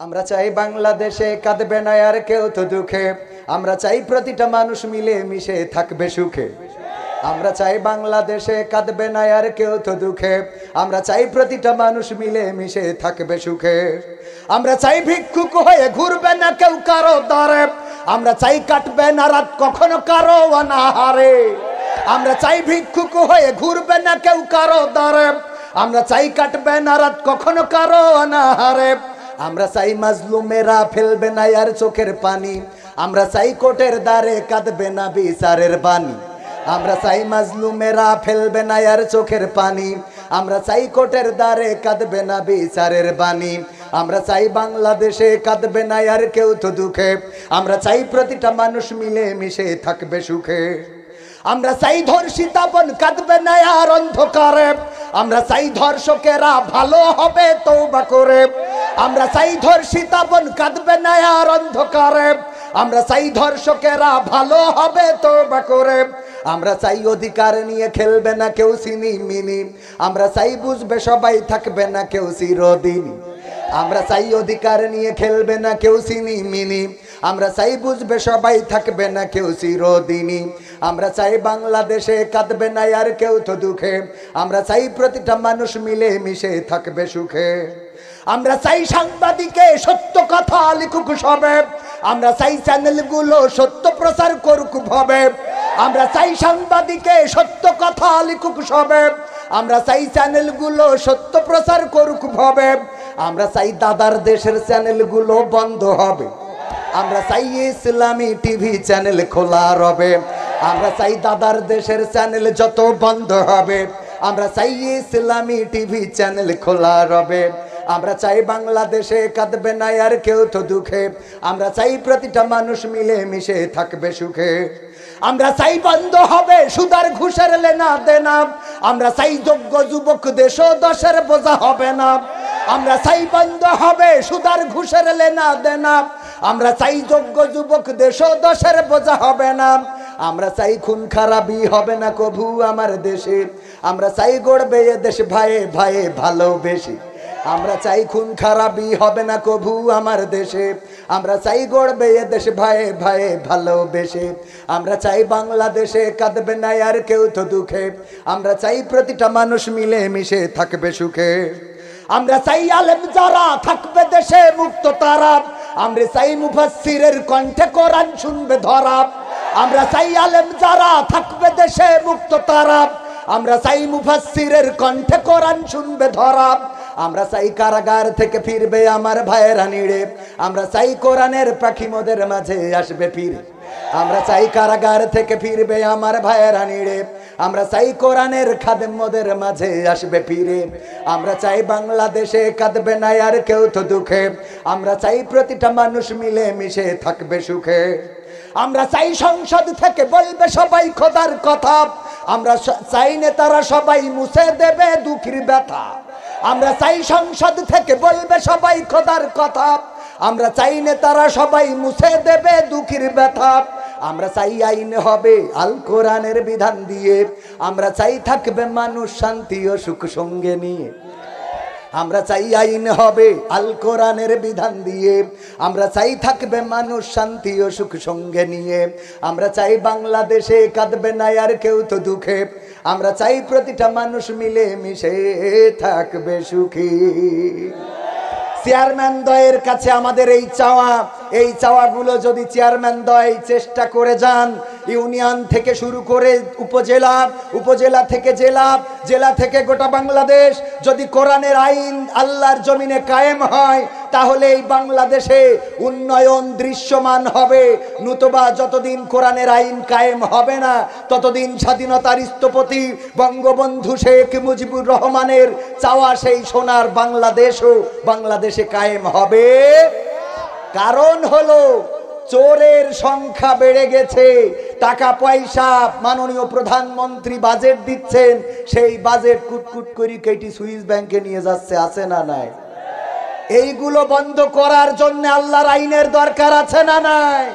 আমরা চাই বাংলাদেশে কাঁদবে না আর কেউ তো দুঃখে। আমরা চাই প্রতিটা মানুষ মিলে মিশে থাকবে সুখে। আমরা চাই বাংলাদেশে কাঁদবে না আর কেউ তো দুঃখে। আমরা চাই প্রতিটা মানুষ মিলে মিশে থাকবে সুখে। আমরা চাই ভিক্ষুক হয়ে ঘুরবে না কেউ কারও দ্বারে। আমরা চাই কাটবে না রাত কখনো কারও অনাহারে। আমরা চাই ভিক্ষুক হয়ে ঘুরবে না কেউ কারও দ্বারে। আমরা চাই কাটবে না রাত কখনো কারও অনাহারে। আমরা চাই মাজলুমেরা ফেলবে না আর চোখের পানি। আমরা চাই কোটের দ্বারে কাঁদবে না বিচারের বাণী। আমরা চাই মাজলুমেরা ফেলবে না আর চোখের পানি। আমরা চাই কোটের দ্বারে কাঁদবে না বিচারের বাণী। আমরা চাই বাংলাদেশে কাঁদবে না আর কেউ তো দুঃখে। আমরা চাই প্রতিটা মানুষ মিলে মিশে থাকবে সুখে। আমরা চাই ধর্ষিতা বোন কাঁদবে না আর অন্ধকারে। আমরা চাই ধর্ষকেরা ভালো হবে তৌবা করে। আমরা চাই ধর্ষিতা বোন কাঁদবে না আর অন্ধকারে। আমরা চাই ধর্ষকেরা ভালো হবে তো বা করে। আমরা চাই অধিকার নিয়ে খেলবে না কেউ সিনি মিনি আমরা চাই বুঝবে সবাই থাকবে না কেউ চিরদিনই আমরা চাই অধিকার নিয়ে খেলবে না কেউ সিনি মিনি আমরা চাই বুঝবে সবাই থাকবে না কেউ চিরদিনই। আমরা চাই বাংলাদেশে কাঁদবে না আর কেউ তো দুঃখে। আমরা চাই প্রতিটা মানুষ মিলে মিশে থাকবে সুখে। আমরা চাই সাংবাদিকে সত্য কথা লিখুক সবে। আমরা চাই চ্যানেলগুলো সত্য প্রচার করুক ভবে। আমরা চাই সাংবাদিকে সত্য কথা লিখুক সবে। আমরা চাই চ্যানেলগুলো সত্য প্রচার করুক ভবে। আমরা চাই দাদার দেশের চ্যানেলগুলো বন্ধ হবে। আমরা চাই ইসলামী টিভি চ্যানেল খোলা রবে। আমরা চাই দাদার দেশের চ্যানেল যত বন্ধ হবে। আমরা চাই ইসলামী টিভি চ্যানেল খোলা রবে। আমরা চাই বাংলাদেশে কাঁদবে না, আর কেউ তো দুঃখে। আমরা চাই প্রতিটা মানুষ মিলে মিশে থাকবে সুখে। আমরা চাই বন্ধ হবে সুদার ঘুষের লেনা দেনা। আমরা চাই যোগ্য যুবক দেশ দশের বোঝা হবে না। আমরা চাই বন্ধ হবে সুদার ঘুষের লেনা দেনা। আমরা চাই যোগ্য যুবক দেশ দশের বোঝা হবে না। আমরা চাই খুন খারাপই হবে না কভু আমার দেশে। আমরা চাই গড়বে এ দেশ ভাইয়ে ভাইয়ে ভালোবেসে। আমরা চাই খুন খারাপই হবে না কভু আমার দেশে। আমরা চাই গড়বে এ দেশ ভাই ভাইয়ে ভালোবেসে। আমরা চাই বাংলাদেশে কাঁদবে না আর কেউ তো দুঃখে। আমরা চাই প্রতিটা মানুষ মিলে মিশে থাকবে সুখে। আমরা চাই আলেম যারা থাকবে দেশে মুক্ত তারা। আমরা চাই মুফাসসিরের কণ্ঠে কোরআন শুনবে ধরা। আমরা চাই আলেম যারা থাকবে দেশে মুক্ত তারা। আমরা চাই মুফাসসিরের কণ্ঠে কোরআন শুনবে ধরা। আমরা চাই কারাগার থেকে ফিরবে আমার ভাইয়েরা নিড়ে। আমরা চাই কোরআনের পাখি মোদের মাঝে আসবে ফিরে। আমরা চাই কারাগার থেকে ফিরবে আমার ভাইয়েরা নিড়ে। আমরা চাই কোরআনের খাদেম মোদের মাঝে আসবে ফিরে। আমরা চাই বাংলাদেশে কাঁদবে না আর কেউ তো দুঃখে। আমরা চাই প্রতিটা মানুষ মিলে মিশে থাকবে সুখে। আমরা চাই সংসদ থেকে বলবে সবাই খোদার কথা। আমরা চাই নেতারা সবাই মুছে দেবে দুঃখীর ব্যথা। আমরা চাই সংসদ থেকে বলবে সবাই খোদার কথা। আমরা চাই নেতারা সবাই মুছে দেবে দুঃখীর ব্যথা। আমরা চাই আইন হবে, আল কোরআনের বিধান দিয়ে। আমরা চাই থাকবে মানুষ শান্তি ও সুখ সঙ্গে নিয়ে। আমরা চাই আইন হবে, আল কোরআনের বিধান দিয়ে। আমরা চাই থাকবে মানুষ শান্তি ও সুখ সঙ্গে নিয়ে। আমরা চাই বাংলাদেশে কাঁদবে না আর কেউ তো দুঃখে। আমরা চাই প্রতিটা মানুষ মিলে মিশে থাকবে সুখী। চেয়ারম্যান দয়ের কাছে আমাদের এই চাওয়া এই চাওয়াগুলো যদি চেয়ারম্যান দয়, চেষ্টা করে যান। ইউনিয়ন থেকে শুরু করে উপজেলা উপজেলা থেকে জেলা জেলা থেকে গোটা বাংলাদেশ। যদি কোরআনের আইন আল্লাহর জমিনে কায়েম হয়, তাহলে এই বাংলাদেশে উন্নয়ন দৃশ্যমান হবে। নতুবা যতদিন কোরআনের আইন কায়েম হবে না, ততদিন স্বাধীনতার স্থপতি বঙ্গবন্ধু শেখ মুজিবুর রহমানের চাওয়া সেই সোনার বাংলাদেশও বাংলাদেশে কায়েম হবে। কারণ হলো, চোরের সংখ্যা বেড়ে গেছে টাকা পয়সা মাননীয় প্রধানমন্ত্রী বাজেট দিচ্ছেন, সেই বাজেট কুটকুট করি কেটি সুইস ব্যাংকে নিয়ে যাচ্ছে, আছে না নাই? এইগুলো বন্ধ করার জন্য আল্লাহর আইনের দরকার আছে না নাই?